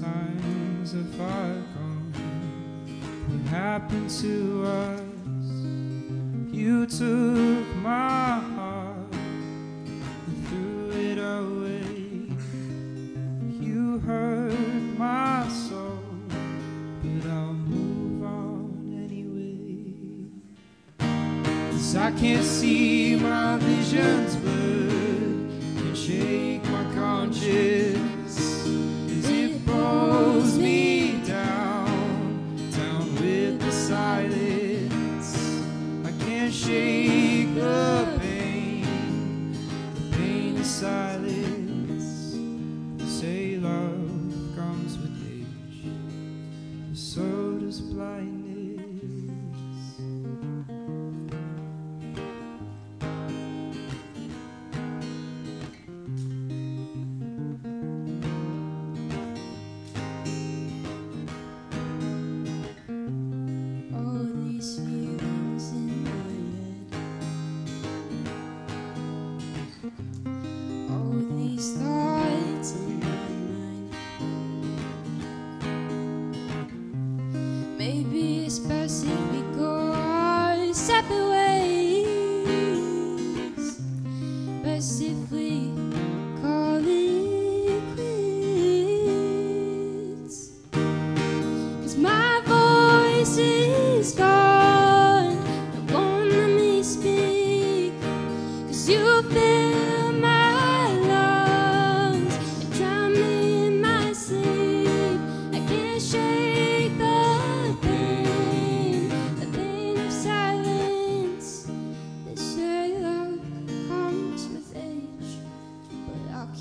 times are far gone. What happened to us? You took my heart and threw it away. You hurt my soul, but I'll move on anyway. Cause I can't see my visions blurred shake the pain, the pain of silence. Say love comes with age, so does blindness. Maybe it's best if we go our separate ways. Best if we call it quits. Cause my voice is gone. It won't let me speak. Cause you fill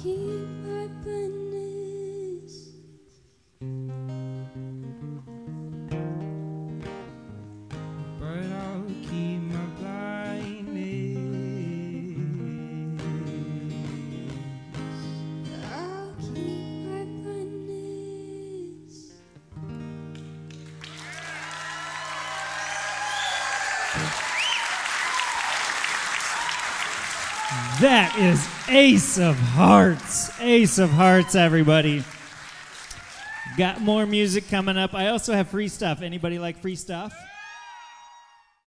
keep That is Ace of Hearts. Ace of Hearts, everybody. Got more music coming up. I also have free stuff. Anybody like free stuff?